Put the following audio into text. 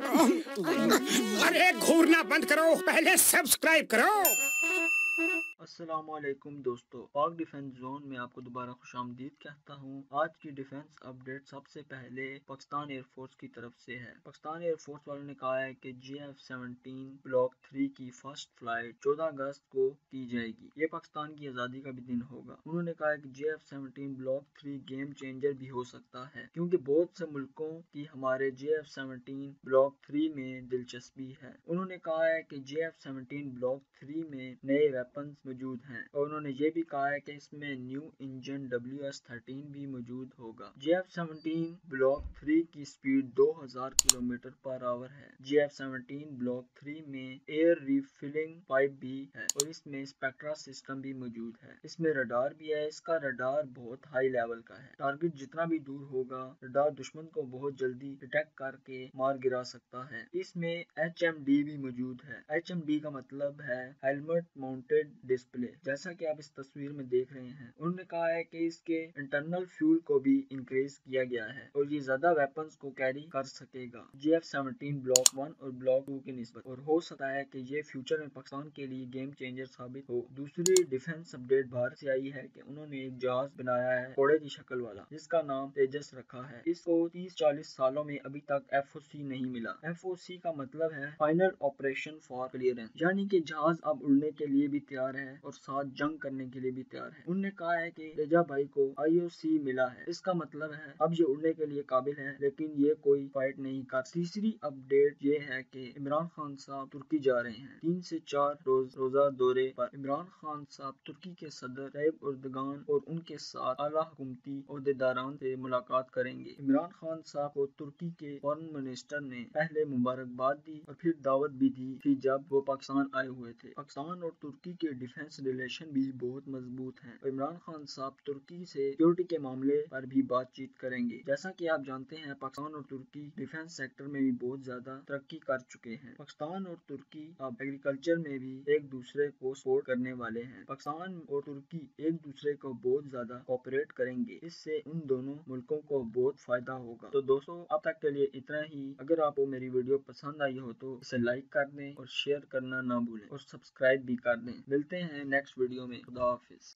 ارے گھورنا بند کرو پہلے سبسکرائب کرو۔ السلام علیکم دوستو، پاک ڈیفنس زون میں آپ کو دوبارہ خوش آمدید کہتا ہوں۔ آج کی ڈیفنس اپڈیٹ سب سے پہلے پاکستان ایئر فورس کی طرف سے ہے۔ پاکستان ایئر فورس والوں نے کہا ہے کہ J F seventeen block three کی فرسٹ فلائٹ چودہ اگست کو کی جائے گی۔ یہ پاکستان کی آزادی کا بھی دن ہوگا۔ انہوں نے کہا ہے کہ J F seventeen block three game changer بھی ہو سکتا ہے، کیونکہ بہت سے ملکوں کی ہمارے J F seventeen block three میں دلچسپی ہے۔ انہوں نے کہا ہے کہ J F seventeen block three میں نئے ویپنز موجود ہیں۔ اور انہوں نے یہ بھی کہا ہے کہ اس میں new engine W S thirteen بھی موجود ہوگا۔ J F seventeen block three کی سپیڈ دو ہزار کلو میٹر پر آور ہے۔ J F seventeen block three میں ایئر ریفلنگ پائپ بھی ہے اور اس میں اسپیکٹرا سسٹم بھی موجود ہے۔ اس میں رڈار بھی ہے۔ اس کا رڈار بہت ہائی لیول کا ہے۔ ٹارگٹ جتنا بھی دور ہوگا، رڈار دشمن کو بہت جلدی ڈیٹیکٹ کر کے مار گرا سکتا ہے۔ اس میں ایچ ایم ڈی بھی موجود ہے۔ ایچ ایم ڈی کا مطلب ہے ہیلمٹ ماؤنٹیڈ ڈسپلے جیسا کہ آپ اس تصویر میں دیکھ رہے ہیں، انہوں نے کہا ہے کہ اس کے انٹرنل فیول کو بھی انکریز کیا گیا ہے اور یہ زیادہ ویپنز کو کیری کر سکے گا۔ J F seventeen, block one اور بلاک ٹو کی نسبت۔ اور ہو سکتا ہے کہ یہ فیوچر میں پاکستان کے لیے گیم چینجر ثابت ہو۔ دوسری ڈیفنس اپڈیٹ باہر سے آئی ہے کہ انہوں نے ایک جہاز بنایا ہے گھوڑے کی شکل والا، جس کا نام تیجس رکھا ہے۔ اس کو تیس چالیس سالوں میں ابھی تک ایف او سی نہیں ملا۔ ایف او سی کا مطلب ہے فائنل آپریشن فار کلیئرنس یعنی کہ جہاز اب اڑنے کے لیے بھی تیار ہے۔ اور ساتھ جنگ کرنے کے لیے بھی تیار ہے۔ انہوں نے کہا ہے کہ رجا بھائی کو آئی او سی ملا ہے۔ اس کا مطلب ہے، اب یہ اڑنے کے لیے قابل ہے لیکن یہ کوئی فائٹ نہیں کر تیسری اپڈیٹ یہ ہے کہ عمران خان صاحب ترکی جا رہے ہیں۔ تین سے چار روز روزہ دورے پر عمران خان صاحب ترکی کے صدر طیب اردگان اور ان کے ساتھ اعلیٰ حکومتی عہدے داران سے ملاقات کریں گے۔ عمران خان صاحب کو ترکی کے فارن منسٹر نے پہلے مبارکباد دی اور پھر دعوت بھی دی تھی جب وہ پاکستان آئے ہوئے تھے۔ پاکستان اور ترکی کے ڈیفینس ڈیفنس ریلیشن بھی بہت مضبوط ہیں۔ عمران خان صاحب ترکی سے سیکورٹی کے معاملے پر بھی بات چیت کریں گے۔ جیسا کہ آپ جانتے ہیں، پاکستان اور ترکی ڈیفنس سیکٹر میں بھی بہت زیادہ ترقی کر چکے ہیں۔ پاکستان اور ترکی اب ایگریکلچر میں بھی ایک دوسرے کو سپورٹ کرنے والے ہیں۔ پاکستان اور ترکی ایک دوسرے کو بہت زیادہ کوپریٹ کریں گے۔ اس سے ان دونوں ملکوں کو بہت فائدہ ہوگا۔ تو دوستو، اب تک کے لیے اتنا ہی۔ اگر آپ کو میری ویڈیو پسند آئی ہو تو اسے لائک کر دیں اور شیئر کرنا نہ بھولیں اور سبسکرائب بھی کر دیں۔ ملتے ہیں ہیں نیکسٹ ویڈیو میں. خدا حافظ.